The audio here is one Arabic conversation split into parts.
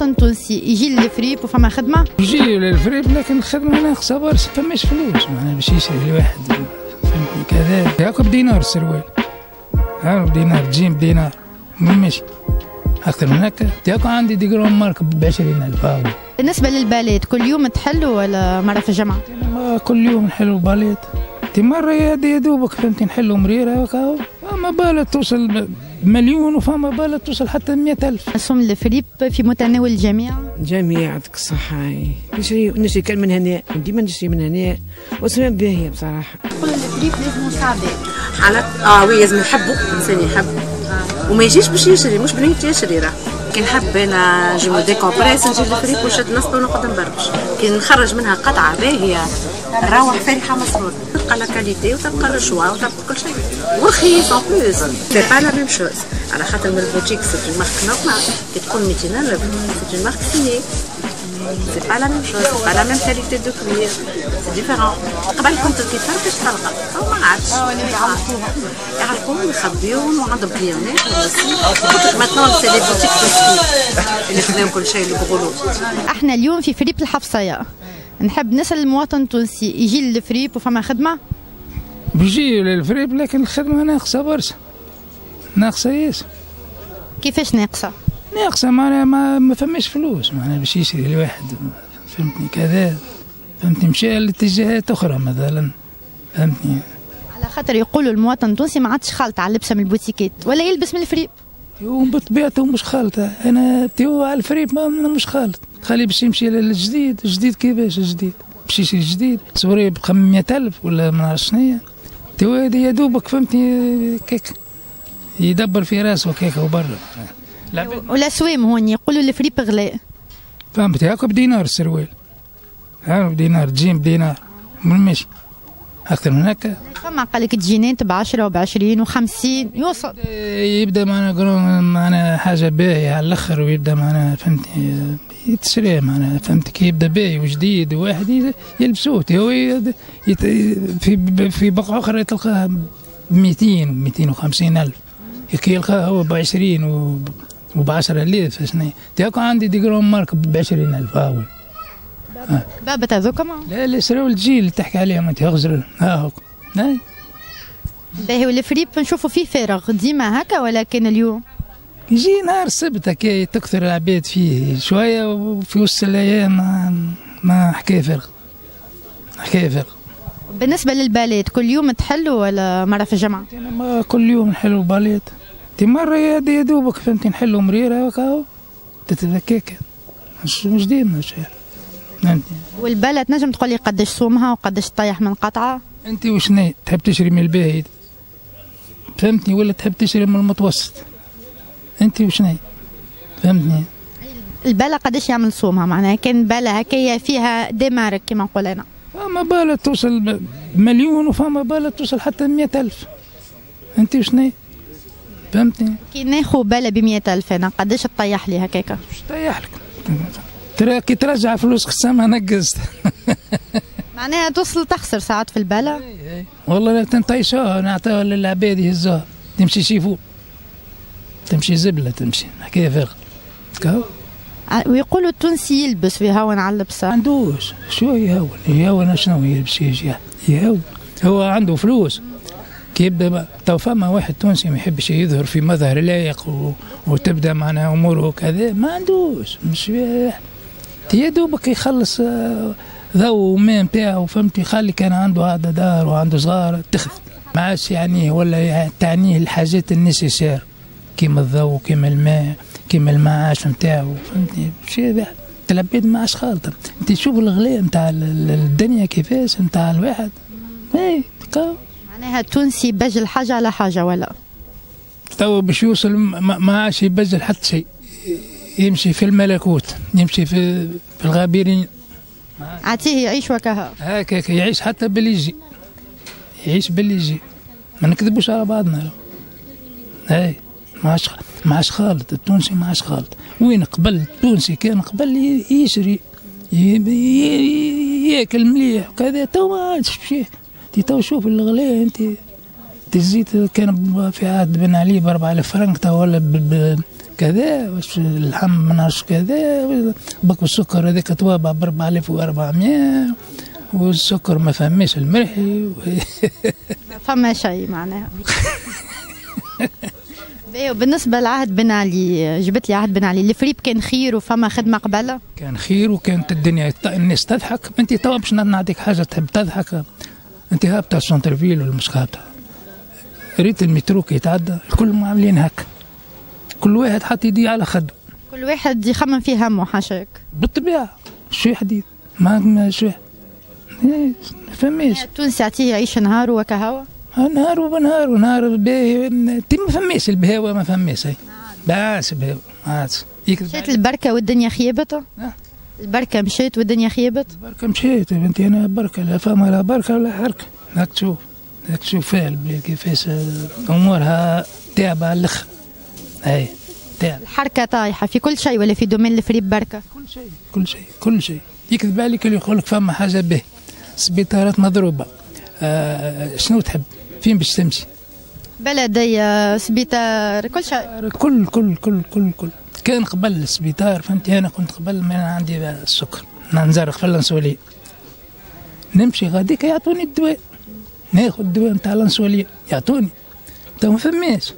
مواطن تونسي يجي للفريب وفما خدمة؟ يجي للفريب لكن الخدمه ناقصه برشا فماش فلوس معناها باش يشري الواحد فهمتني؟ كذا. ياكل بدينار السروال ها بدينار تجيم بدينار. ماشي أكثر من هكا. تاكل عندي des grandes marques ب 20000 بالنسبة للباليت كل يوم تحلوا ولا مرة في الجمعة؟ كل يوم نحلوا باليت. مرة يا دوبك فهمتي نحلوا مريرة هكا. فما بالة توصل مليون وفما بالة توصل حتى مئة ألف. سوم الفريب في متناول الجميع. جميع يعطيك الصحة نشري نشري كان من هنا ديما نشري من هنا. واسمها باهية بصراحة. كل الفريب لازم مساعدة حالات آه oui لازم يحبوا الانسان يحب. وما يجيش باش يشري مش بنية يشري راه. كي نحب أنا نجي décompresse نجي للفريب ونشد نصبة ونقعد نبربش كي نخرج منها قطعة باهيه نروح فرحة مسرور. تلقى la qualité وتلقى le choix وتلقى كل شيء. ورخيص ان بلوس سي با لا ميم شوز على خاطر من البوتيك سي اون مارك نورمال كي تقول 200000 سي اون مارك سيني سي با لا ميم شوز با لا ميم كاليتي دو كوير ديفيرون قبل كنت تفركش تلقى تو ما عادش يعرفون يخبيون وعندهم كليونات ماتنون سي. لي بوتيك اللي خدام كل شيء اللي بغلو إحنا اليوم في فريب الحفصية. نحب نسأل المواطن التونسي يجي للفريب وفما خدمة؟ بيجي للفريب لكن الخدمة ناقصة برشا. ناقصة ياسر. كيفاش ناقصة؟ ناقصة معناها ما, ما فماش فلوس. معناها باش يشري الواحد فهمتني؟ كذا. فهمتني؟ مشى لاتجاهات أخرى مثلا. فهمتني؟ على خاطر يقولوا المواطن التونسي ما عادش خالط على لبسة من البوتيكات ولا يلبس من الفريب. هو بطبيعته مش خالطة. أنا تيو على الفريب ما مش خالط. خلي باش يمشي للجديد الجديد. كيفاش الجديد؟ باش يشري جديد سوري ب 500000 ولا ما نعرف شنو تو يا دوبك فهمتني؟ كيك. يدبر في راسه كيك وبرا ولا سويم هون يقولوا الفريب غلاء. فهمت؟ هاكا بدينار السروال. ها بدينار جيم بدينار من ماشي أكثر من هكا. فما قال لك تجينات ب 10 وب 20 و50 يوصل. يبدأ معنا معنا حاجة باهية على الأخر ويبدأ معنا فهمتني يتشري معنا فهمت كي يبدأ باهي وجديد وواحد يلبسوه هو في في بقعة أخرى تلقاه ب 200 250 ألف. كي يلقاه هو ب 20 وب 10000 شنو؟ تاكو عندي ديجرام مارك ب 20000 هاول بابا هذوك لا لا سراو الجيل اللي تحكي عليهم أنت اغزر ها هوك باهي والفريب نشوفوا فيه فارغ. ديما هكا ولكن اليوم. يجي نهار السبت هكا تكثر العباد فيه شوية وفي وسط الأيام ما, ما حكاية فارغ حكاية فارغ بالنسبة للباليت كل يوم تحلوا ولا مرة في الجمعة؟ ما كل يوم نحلوا باليت. تي مرة يا دوبك فهمتي نحلوا مريرة هكا تتفكك مش مش ديما شيء والبلة تنجم تقول لي قداش صومها وقداش طيح من قطعة. أنت وشني تحب تشري من الباهي فهمتني ولا تحب تشري من المتوسط؟ أنت وشني فهمتني. البالة قداش يعمل صومها معناها؟ كان بالة هكايا فيها ديمارك كما نقول أنا. فما بالة توصل مليون وفما بالة توصل حتى مئة ألف. أنت وشني فهمتني. كي ناخذ بالة ب ألف أنا قداش تطيح لي هكاكا؟ باش تطيح لك. كي ترجع فلوس قسامها نقصت معناها توصل تخسر ساعات في البلا والله لا تنطيشوها نعطيها للعباد يهزوها. تمشي شيفو. تمشي زبلة تمشي. حكايه فارغه ويقولوا التونسي يلبس ويهون على اللبسه ما عندوش. شو يهون؟ يهون شنو يلبس يجي يهون. هو عنده فلوس. كي يبدأ تو فما واحد تونسي ما يحبش يظهر في مظهر لايق و... وتبدأ معنا أموره كذا ما عندوش. مش يا دوبك يخلص آه، ذو وما نتاعو فهمتي خلي كان عنده هذا دار وعنده صغار تخف ما عادش يعني ولا تعنيه الحاجات ال nécessaires كيما الضوء كيما الماء كيما المعاش نتاعو فهمتني؟ شي العباد ما عادش خالطة. انت تشوف الغلاء نتاع الدنيا كيفاش نتاع الواحد. اي معناها التونسي يبجل حاجة على حاجة ولا؟ تو باش يوصل ما عادش يبجل حتى شيء. يمشي في الملكوت يمشي في في الغابرين. عتيه يعيش وكها هكاك يعيش حتى باللي يجي. يعيش باللي يجي. ما نكذبوش على بعضنا. هاي ما عادش ما عادش خالط التونسي ما عادش خالط وين قبل التونسي؟ كان قبل يشري ياكل مليح وكذا. تو ما عادش شيء. تو شوف الغلاء انت الزيت كان في عهد بن علي ب 4000 فرنك تو ولا كذا واش اللحم ما نعرفش كذا بك السكر هذاك توابع ب 4400 والسكر ما فماش المرحي فما شيء معناها. باهي وبالنسبة لعهد بن علي جبت لي عهد بن علي الفريب كان خير وفما خدمة قبلها؟ كان خير وكانت الدنيا الناس تضحك. أنت توا باش نعطيك حاجة تحب تضحك؟ أنت هابطه ال centre ville ولا مش هابطه ريت المترو كي يتعدى الكل عاملين هكا. كل واحد حط يديه على خده. كل واحد يخمم في همه حاشاك. بالطبيعة شو حديث ما ما شو إيه، ما فماش. التونسي يعطيه يعيش نهار وكهوى نهار ونهار ونهار باهي تي ما فماش البهاوة ما فماش هي. بس بهاوة مشيت البركة والدنيا خيبت؟ نعم. البركة مشيت والدنيا خيبت؟ بركة مشيت يا بنتي أنا بركة لا فما لا بركة ولا حركة. هاك تشوف هاك تشوف فيها البلاد كيفاش أمورها تعبة على الآخر أي. تعب الحركة طايحة في كل شيء ولا في domaine الفريب بركة؟ كل شيء كل شيء كل شيء. يكذب عليك اللي يقول لك فما حاجة به. سبيطارات مضروبة. آه شنو تحب؟ فين باش تمشي؟ بلدية سبيطار كل شيء. كل كل كل كل كل. كان قبل السبيطار فهمتي؟ أنا كنت قبل ما أنا عندي السكر. نزرق في الانسولين نمشي غاديك يعطوني الدواء. ناخذ الدواء نتاع الانسولين يعطوني. تو ما فماش.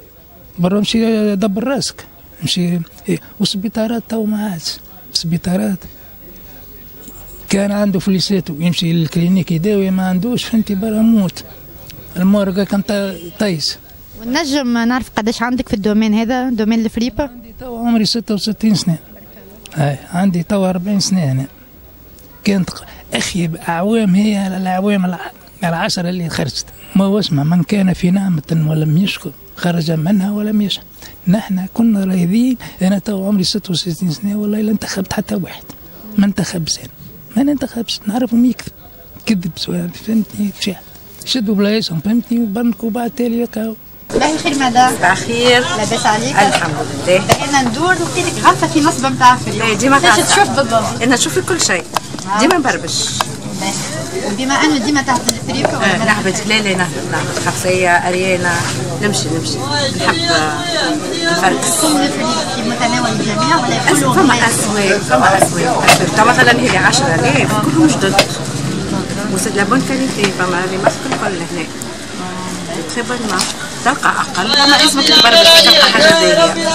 برا نمشي دبر راسك نمشي إيه. والسبيطارات تو ما عادش. السبيطارات كان عنده فليساتو يمشي لل clinique يداوي ما عندوش فهمتي برا موت. المورقة كان طيس ونجم نعرف قداش عندك في ال domaine هذا domaine الفريبة؟ عندي تو عمري 66 سنة. هاي عندي تو 40 سنة هنا. كانت أخيب أعوام هي الأعوام الع- العشرة اللي خرجت. ما هو اسمه من كان في نعمة ولم يشكر خرج منها ولم يشكر نحن كنا رايدين أنا تو عمري 66 سنة والله لا انتخبت حتى واحد. ما انتخبش أنا ما ننتخبش نعرفهم يكذب. كذب سواء فهمتني؟ مشى شدوا بلايصهم فهمتني؟ وبنكوا بعد تالي هكا صباح الخير مدام صباح الخير. لاباس عليك؟ الحمد لله. أنا ندور لقيتك غرفه في نصبه نتاع la fripe ديما. تشوف بالضبط أنا نشوف كل شيء. ديما نبربش. بما أنه ديما تحب الفريب آه، نهبط لا نهبط نهبط خمسية أريانا نمشي نمشي. نحب نفركس. في متناول الجميع ولا فما؟ أسواق فما أسواق تا مثلا هذه 10000 كلهم جدد et c'est de la bonne qualité فما les marques الكل هنا. تري بون مارك تلقى أقل. اما اسمك تبربش تلقى حاجة باهيه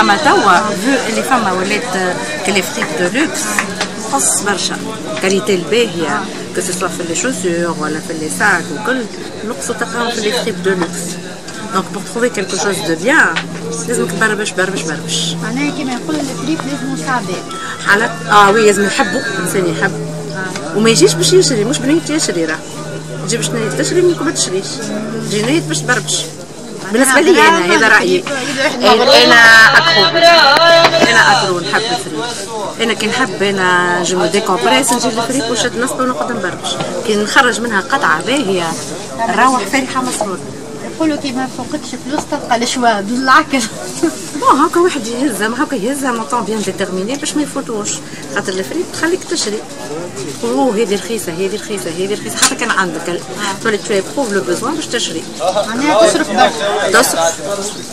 أما توا فو اللي فما ولات كليفتيك دو لوكس قص برشا. كاليتي الباهيه كو سوا في لي شوزور ولا في لي ساك وكل. نقصوا تلقاهم في لي فريب دو لوكس دونك بور تروفي كيلكو شوز دو بيان لازمك تبربش بربش بربش معناها كما يقول الفريق لازم مساعدات حالات آه وي لازم نحبه الانسان يحب. وما يجيش باش يشري مش بنية يشري راه. تجي باش تشري ممكن ما تشريش. تجي نية باش تبربش. بالنسبة لي أنا هذا رأيي. أنا accro أنا accro نحب الفريب أنا كي نحب أنا je me décompresse نجي للفريب ونشد نصبه ونقعد نبربش. كي نخرج منها قطعة باهية نروح فرحه مسرور يقولوا كي ما فوقتش فلوس تلقى ال choix بالعكس bon هكا واحد يهزها ما هكا يهزها montant bien déterminé باش ما يفوتوش خاطر الفريب تخليك تشري. اوه هذه رخيصة هذه رخيصة هذه رخيصة. حتى كان عندك ال- تولي tu éprouves le besoin باش تشري. معناها تصرف برشا تصرف.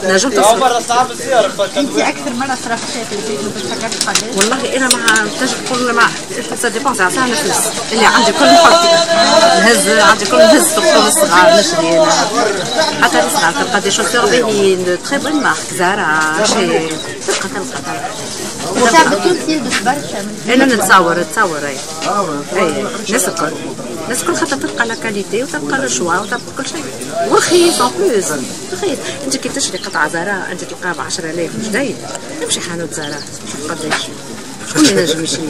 نجم تصرف. انت أكثر مرة صرفت في ما قداش والله أنا مع تنجم تقول مع ça dépend ساعه نفس اللي عندي كل نحط نهز عندي كل نهز سقطهم الصغار نشري أنا حتى الصغار تلقى des chaussures باهيين de très bonne marque زارا شي تلقى تلقى تلقى الشعب التونسي يلبس برشا أنا نتصور نتصور أي. أي الناس الكل خاطر تلقى la qualité وتلقى ال choix وتلقى كل شيء. ورخيص en plus رخيص. أنت كي تشري قطعة Zara أنت تلقاها ب 10000 جديد امشي حانوت Zara قداش؟ شكون اللي نجم يشري؟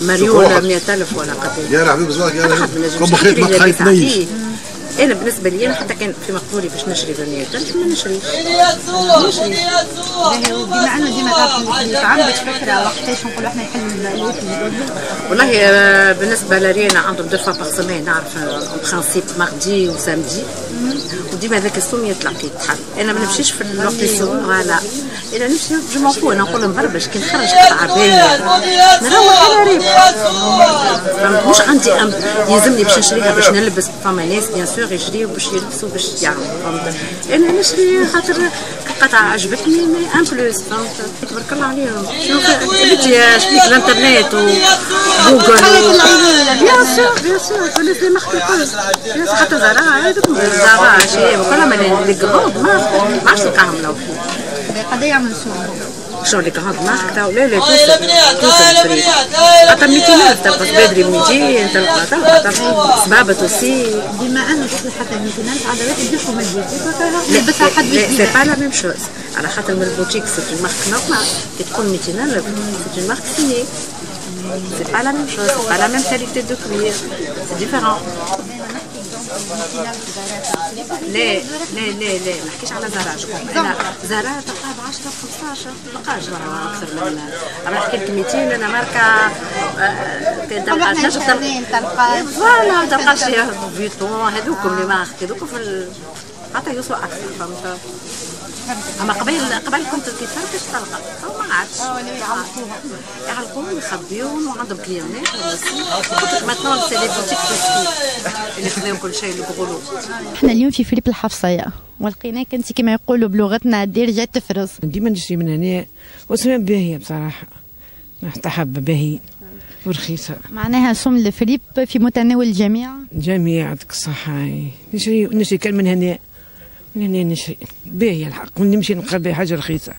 مليون 100000 ولا قداش؟ يا حبيبي زواج يا ما كم خيط ما تخيط لاباس نيش عليه. أنا بالنسبة لي أنا حتى كان في مقدوري باش نشري ب 100000 ما نشريش. بما أنه ديما تعرف عندك فكرة وقتاش نقولوا إحنا والله آه، بالنسبة لرينا عندهم deux fois par semaine نعرف principe mardi و samedi وديما هذاك السوم يطلع كي يتحل أنا ما نمشيش في الوقت السوم voilà أنا نمشي je m'en fous أنا نقول مبربش كي نخرج قطعة باهية. نروح أنا ريب فهمت؟ مش عندي يلزمني باش نشريها باش نلبس. فما ناس bien sûr شوفور يجريو باش يلبسوا باش يعملوا فهمت؟ أنا نشري خاطر قطعة عجبتني مي ان بلوس فهمت؟ تبارك الله عليهم. شنو بنتي شبيك الإنترنت وجوجل بيان سور بيان سور تونس لي مارك الكل بيان سور حتى زراعه هذوك زراعه شيء وكلهم لي كروند ما عرفتش نلقاهم لو قد يعمل شو شنو اللي كهاد مارك تاع لا لا توصل توصل الفريق خاطر 200 الف تلقى بدري 200 تلقى تلقى سبابة توسي بما انه حتى 200 الف عادة يديركم البيت بس حد لا سي با لا ميم شوز على خاطر من البوتيك سي اون مارك نورمال كي تقول 200 الف سي اون مارك سيني سي با لا ميم شوز سي با لا ميم كاليتي دو كوير سي ديفيرون لا لا لا لا ما نحكيش على زراج أنا زراج تلقاها ب 10 ب 15 ما تلقاش أكثر من أنا نحكي لك 200 أنا ماركة تلقى تنجم تلقى voilà تلقى شي Vuitton هذوكم les marques هذوك في حتى يوصلوا أكثر فهمت؟ أما قبل قبل كنت كي تفركش تلقى أو ما عادش. يعلقوهم يخبيوهم وعندهم كليونات maintenant c'est les boutiques اللي خذاو كل شيء اللي بغلو إحنا اليوم في فريب الحفصية. ولقيناك انت كما يقولوا بلغتنا دير جات تفرز. ديما نشري من هنا واسماء باهية بصراحة. حتى حبة باهي ورخيصة. معناها سم الفريب في متناول الجميع. جميع يعطيك الصحة. نشري نشري كان من هنا من هنا نشري باهية الحق ونمشي نلقى بها حاجة رخيصة.